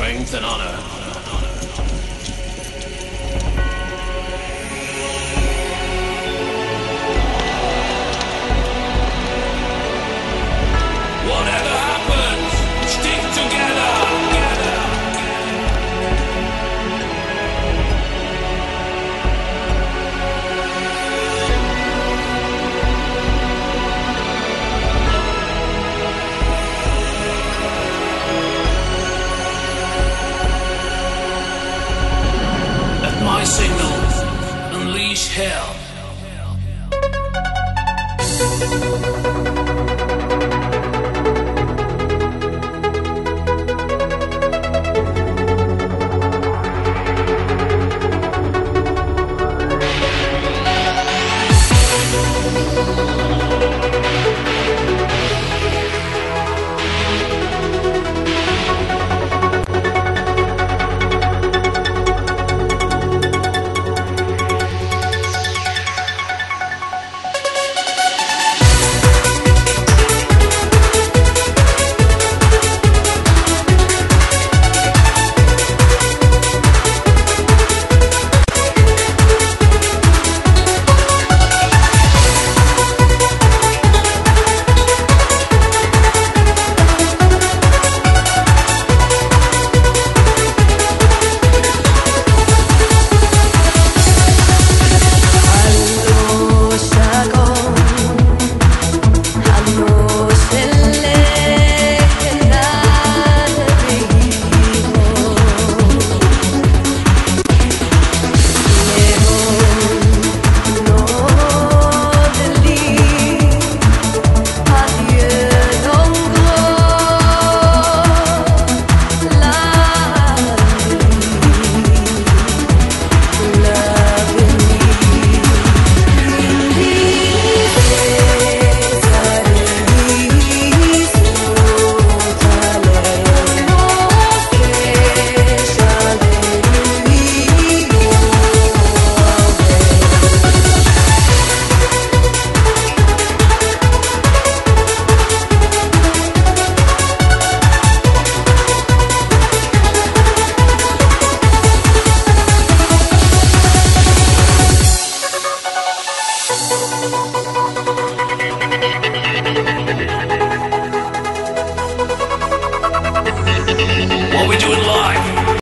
strength and honor. Hell.